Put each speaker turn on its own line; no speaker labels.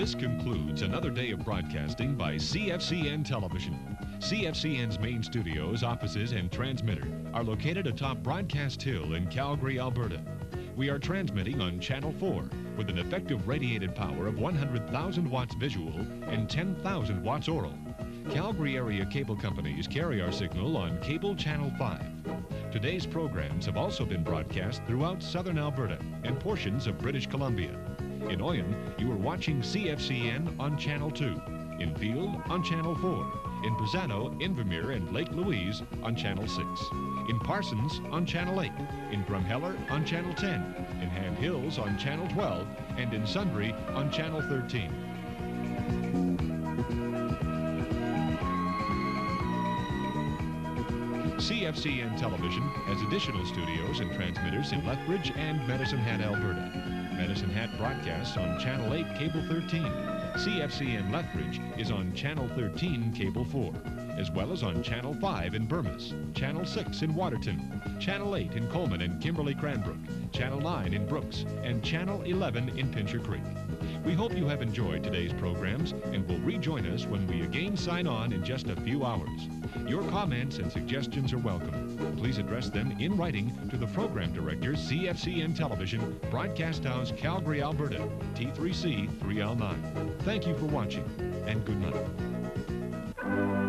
This concludes another day of broadcasting by CFCN Television. CFCN's main studios, offices, and transmitter are located atop Broadcast Hill in Calgary, Alberta. We are transmitting on Channel 4 with an effective radiated power of 100,000 watts visual and 10,000 watts aural. Calgary area cable companies carry our signal on Cable Channel 5. Today's programs have also been broadcast throughout southern Alberta and portions of British Columbia. In Oyen, you are watching CFCN on Channel 2. In Field, on Channel 4. In Pisano, Invermere, and Lake Louise on Channel 6. In Parsons on Channel 8. In Drumheller on Channel 10. In Hand Hills on Channel 12. And in Sundre, on Channel 13. CFCN Television has additional studios and transmitters in Lethbridge and Medicine Hat, Alberta. Medicine Hat broadcasts on Channel 8, Cable 13. CFCN Lethbridge is on Channel 13, Cable 4, as well as on Channel 5 in Burmis, Channel 6 in Waterton, Channel 8 in Coleman and Kimberley Cranbrook, Channel 9 in Brooks, and Channel 11 in Pincher Creek. We hope you have enjoyed today's programs and will rejoin us when we again sign on in just a few hours. Your comments and suggestions are welcome. Please address them in writing to the Program Director, CFCN Television, Broadcast House, Calgary, Alberta, T3C 3L9. Thank you for watching, and good night.